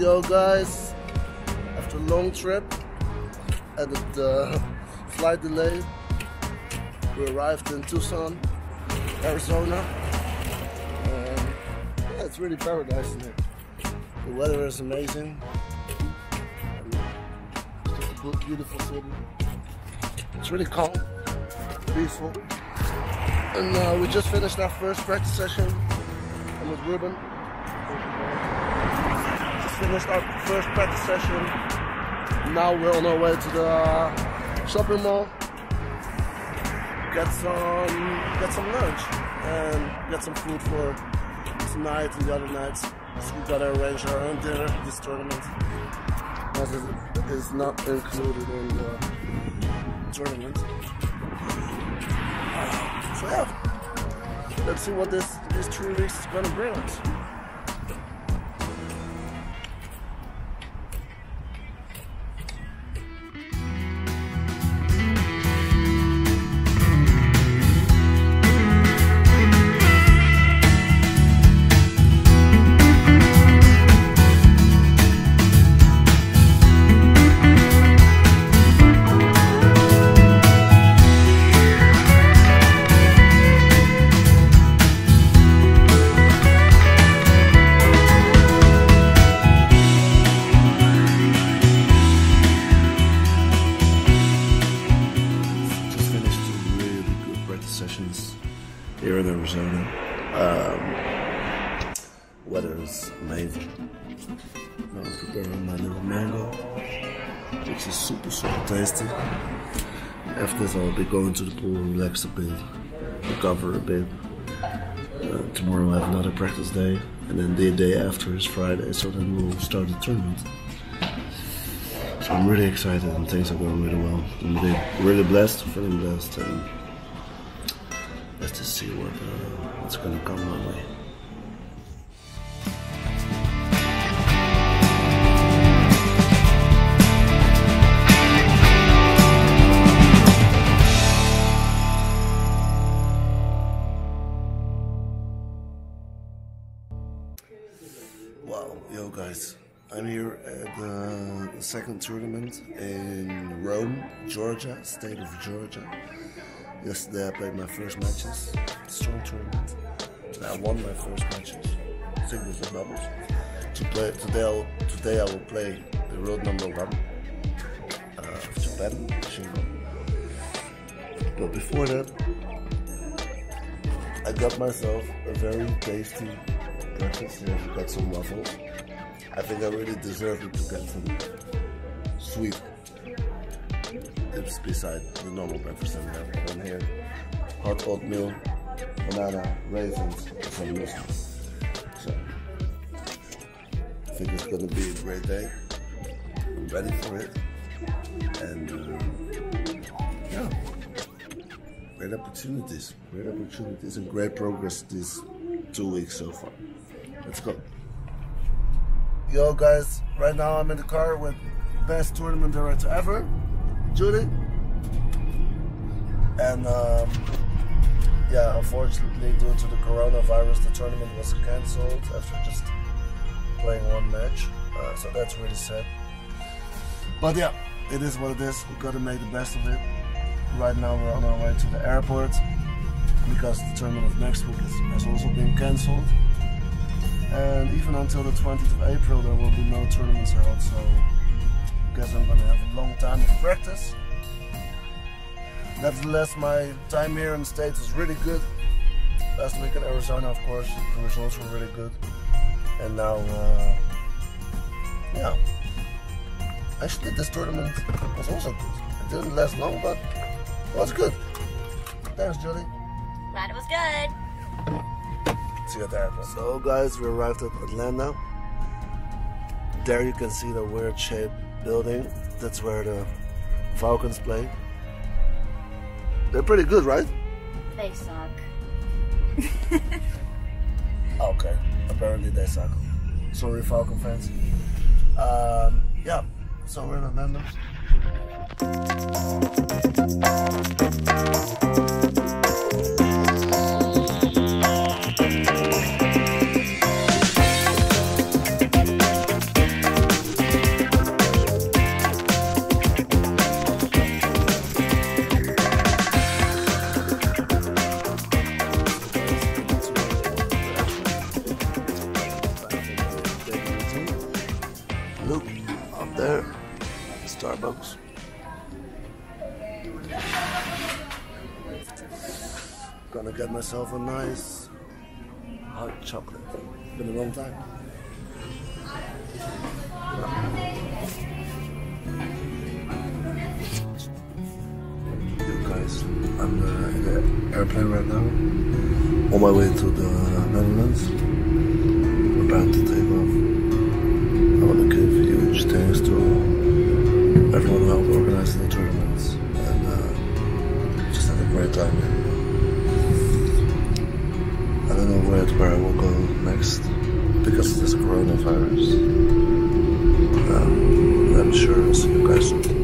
Yo guys, after a long trip and the uh, flight delay, we arrived in Tucson, Arizona. And yeah, it's really paradise in here. The weather is amazing. It's a beautiful city. It's really calm, peaceful. And uh, we just finished our first practice session. I'm with Ruben. Finished our first practice session. Now we're on our way to the uh, shopping mall. Get some, get some lunch and get some food for tonight and the other nights. So we gotta arrange our own dinner this tournament. As it is not included in the tournament. So yeah, let's see what this these three weeks is gonna bring us. Arizona. Um, weather is amazing. I'm preparing my little mango, which is super, super tasty. After this, I'll be going to the pool, relax a bit, recover a bit. Uh, tomorrow I have another practice day, and then the day after is Friday, so then we'll start the tournament. So I'm really excited and things are going really well. I'm really, really blessed, feeling blessed, and let's just see what uh, what's gonna come my way. Wow, yo guys, I'm here at the second tournament in Rome, Georgia, state of Georgia. Yesterday I played my first matches, strong tournament. And I won my first matches, singles and doubles. To play, today, I'll, today I will play the road number one uh, of Japan, Shingo. But before that, I got myself a very tasty breakfast. I got some waffles. I think I really deserve it to get some sweet dips beside the normal breakfast that have done here. Hot oatmeal, banana, raisins, and some muesli. So I think it's gonna be a great day. I'm ready for it. And uh, yeah great opportunities, great opportunities, and great progress these two weeks so far. Let's go. Yo, guys, right now I'm in the car with the best tournament director ever, Judy. And um, yeah, unfortunately, due to the coronavirus, the tournament was cancelled after just playing one match. Uh, so that's really sad. But yeah, it is what it is. We gotta make the best of it. Right now we're on our way to the airport because the tournament of next week has also been cancelled. And even until the 20th of April there will be no tournaments held, so guess I'm gonna have a long time of practice. Nevertheless, my time here in the States is really good. Last week in Arizona, of course, the results were really good. And now, uh, yeah, actually this tournament was also good. It didn't last long, but it was good. Thanks, Julie. Glad it was good. See you at the airport. So, guys, we arrived at Atlanta. There you can see the weird shaped building. That's where the Falcons play. They're pretty good, right? They suck. Okay. Apparently they suck. Sorry, Falcon fans. Um, yeah. So we're in Atlanta. Starbucks. Gonna get myself a nice hot chocolate. Been a long time. You guys, I'm uh, in the airplane right now, on my way to the Netherlands. About to next because of this coronavirus. Um, I'm sure I'll see you guys soon.